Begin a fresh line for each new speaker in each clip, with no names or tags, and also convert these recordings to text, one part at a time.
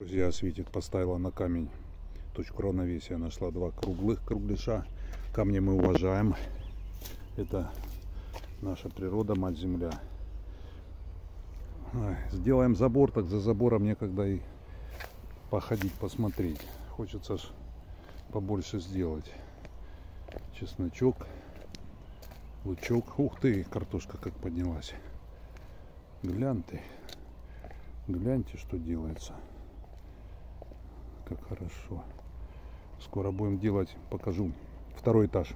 Друзья, Светик поставила на камень точку равновесия. Нашла два круглых кругляша. Камни мы уважаем. Это наша природа, мать земля. Сделаем забор, так за забором некогда и походить, посмотреть. Хочется побольше сделать. Чесночок, лучок. Ух ты, картошка как поднялась. Глянь ты. Гляньте, что делается. Как хорошо. Скоро будем делать, покажу, второй этаж.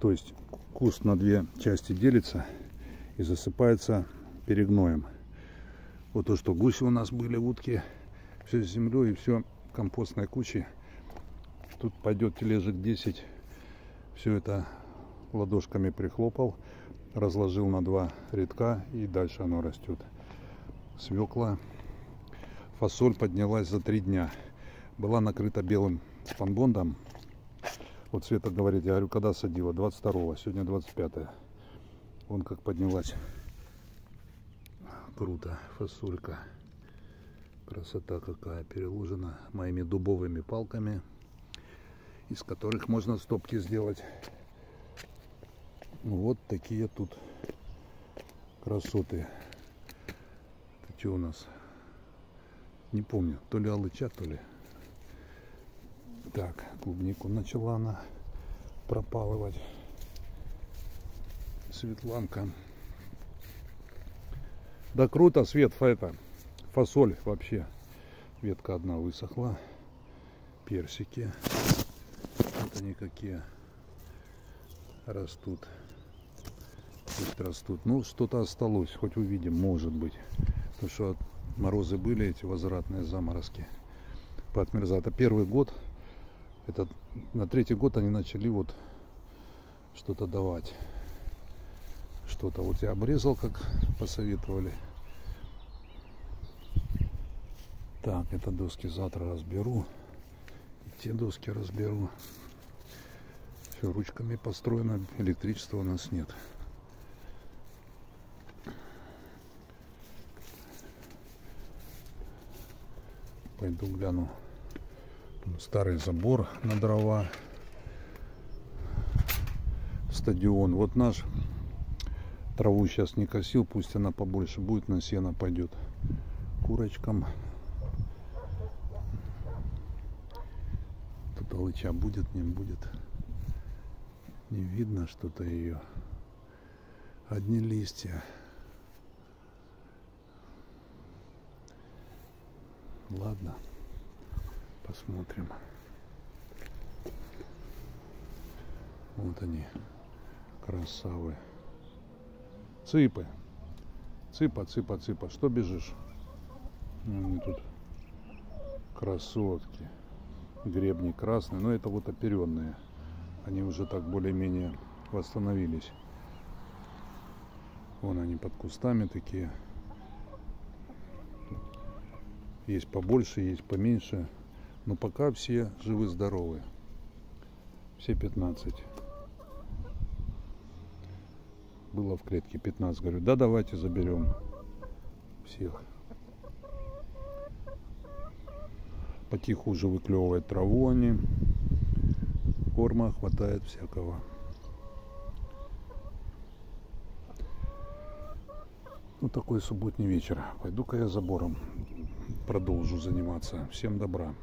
То есть куст на две части делится и засыпается перегноем. Вот то, что гуси у нас были, утки, все с землей и все компостной кучей. Тут пойдет тележек 10. Все это ладошками прихлопал, разложил на два рядка и дальше оно растет. Свекла, фасоль поднялась за три дня. Была накрыта белым спанбондом. Вот Света говорит, я говорю, когда садила? 22 сегодня 25 -е. Вон как поднялась. Круто, фасолька. Красота какая, переложена моими дубовыми палками, из которых можно стопки сделать. Вот такие тут красоты. Что у нас? Не помню, то ли алыча, то ли. Так, клубнику начала она пропалывать. Светланка. Да круто, свет, это, фасоль вообще. Ветка одна высохла. Персики. Вот они какие растут. Пусть растут. Ну, что-то осталось, хоть увидим, может быть. Потому что морозы были, эти возвратные заморозки. Поотмерзают. Это первый год. Это на третий год они начали вот что-то давать. Что-то вот я обрезал, как посоветовали. Так, это доски завтра разберу. Те доски разберу. Все ручками построено. Электричества у нас нет. Пойду гляну. Старый забор на дрова. Стадион. Вот наш траву сейчас не косил. Пусть она побольше будет. На сено пойдет курочкам. Тут алыча будет, не будет. Не видно что-то ее. Одни листья. Ладно, посмотрим. Вот они, красавы. Цыпы. Цыпа, цыпа, цыпа. Что бежишь? Ну, Они тут красотки. Гребни красные. Но это вот оперенные. Они уже так более-менее восстановились. Вон они под кустами такие. Есть побольше, есть поменьше. Но пока все живы-здоровы. Все 15. Было в клетке 15. Говорю, да давайте заберем всех. Потиху уже выклевывает траву они. Корма хватает всякого. Вот такой субботний вечер. Пойду-ка я забором продолжу заниматься. Всем добра.